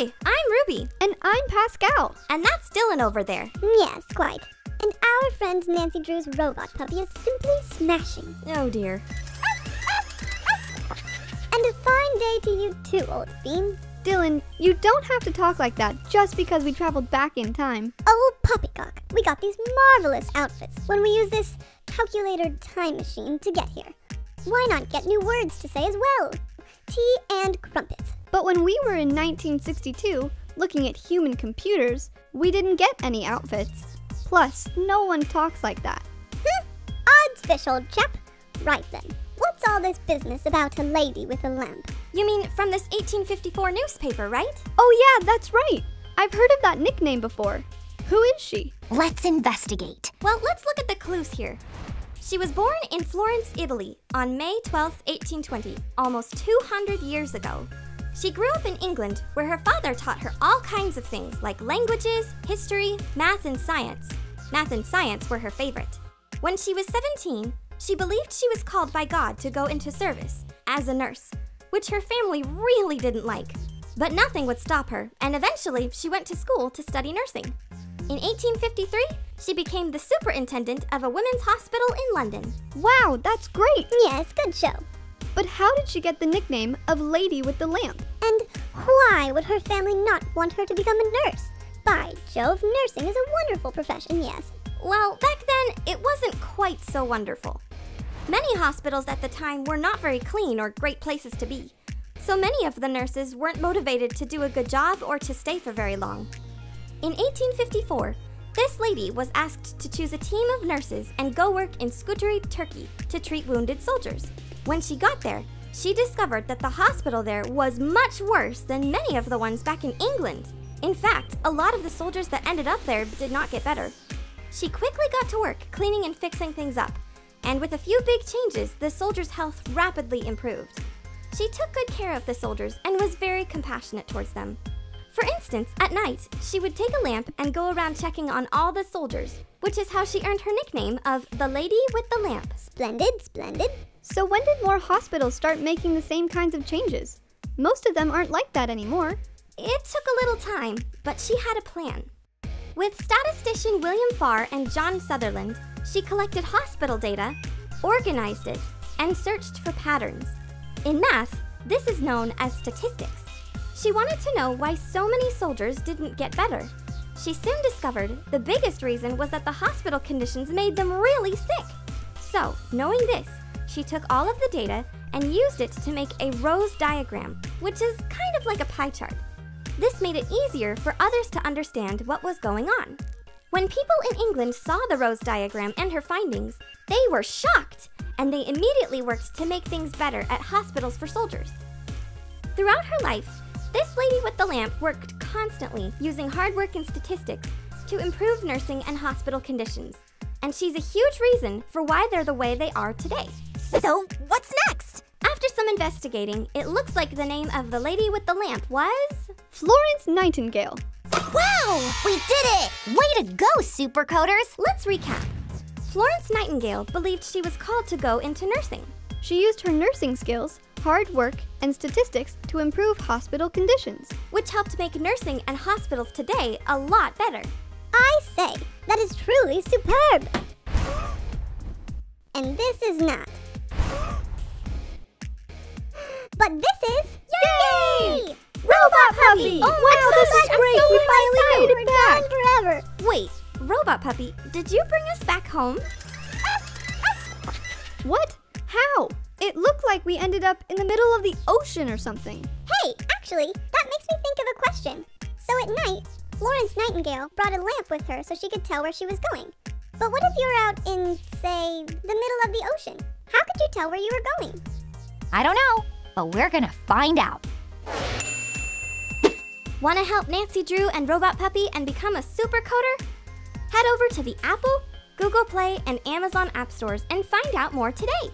I'm Ruby. And I'm Pascal. And that's Dylan over there. Yes, quite. And our friend Nancy Drew's robot puppy is simply smashing. Oh dear. And a fine day to you too, old bean. Dylan, you don't have to talk like that just because we traveled back in time. Oh, Poppycock, we got these marvelous outfits when we used this calculator time machine to get here. Why not get new words to say as well? Tea and crumpets. But when we were in 1962, looking at human computers, we didn't get any outfits. Plus, no one talks like that. Hmm, odds fish, old chap. Right then, what's all this business about a lady with a lamp? You mean from this 1854 newspaper, right? Oh, yeah, that's right. I've heard of that nickname before. Who is she? Let's investigate. Well, let's look at the clues here. She was born in Florence, Italy on May 12, 1820, almost 200 years ago. She grew up in England, where her father taught her all kinds of things like languages, history, math, and science. Math and science were her favorite. When she was 17, she believed she was called by God to go into service as a nurse, which her family really didn't like. But nothing would stop her, and eventually she went to school to study nursing. In 1853, she became the superintendent of a women's hospital in London. Wow, that's great! Yeah, Yes, good show. But how did she get the nickname of Lady with the Lamp? And why would her family not want her to become a nurse? By Jove, nursing is a wonderful profession, yes. Well, back then, it wasn't quite so wonderful. Many hospitals at the time were not very clean or great places to be. So many of the nurses weren't motivated to do a good job or to stay for very long. In 1854, this lady was asked to choose a team of nurses and go work in Scutari, Turkey to treat wounded soldiers. When she got there, she discovered that the hospital there was much worse than many of the ones back in England. In fact, a lot of the soldiers that ended up there did not get better. She quickly got to work cleaning and fixing things up, and with a few big changes, the soldiers' health rapidly improved. She took good care of the soldiers and was very compassionate towards them. For instance, at night, she would take a lamp and go around checking on all the soldiers, which is how she earned her nickname of the Lady with the Lamp. Splendid, splendid. So when did more hospitals start making the same kinds of changes? Most of them aren't like that anymore. It took a little time, but she had a plan. With statistician William Farr and John Sutherland, she collected hospital data, organized it, and searched for patterns. In math, this is known as statistics. She wanted to know why so many soldiers didn't get better. She soon discovered the biggest reason was that the hospital conditions made them really sick. So, knowing this, she took all of the data and used it to make a rose diagram, which is kind of like a pie chart. This made it easier for others to understand what was going on. When people in England saw the rose diagram and her findings, they were shocked, and they immediately worked to make things better at hospitals for soldiers. Throughout her life, this lady with the lamp worked constantly using hard work and statistics to improve nursing and hospital conditions. And she's a huge reason for why they're the way they are today. So, what's next? After some investigating, it looks like the name of the lady with the lamp was. Florence Nightingale. Wow! We did it! Way to go, supercoders! Let's recap. Florence Nightingale believed she was called to go into nursing. She used her nursing skills, hard work, and statistics to improve hospital conditions, which helped make nursing and hospitals today a lot better. I say, that is truly superb. And this is not. But this is. Yay! Robot Puppy! Oh, wow, this is great! So we finally made it We're back! forever. Wait, Robot Puppy, did you bring us back home? What? How? It looked like we ended up in the middle of the ocean or something. Hey, actually, that makes me think of a question. So at night, Florence Nightingale brought a lamp with her so she could tell where she was going. But what if you're out in, say, the middle of the ocean? How could you tell where you were going? I don't know, but we're gonna find out. Want to help Nancy Drew and Robot Puppy and become a super coder? Head over to the Apple, Google Play, and Amazon app stores and find out more today.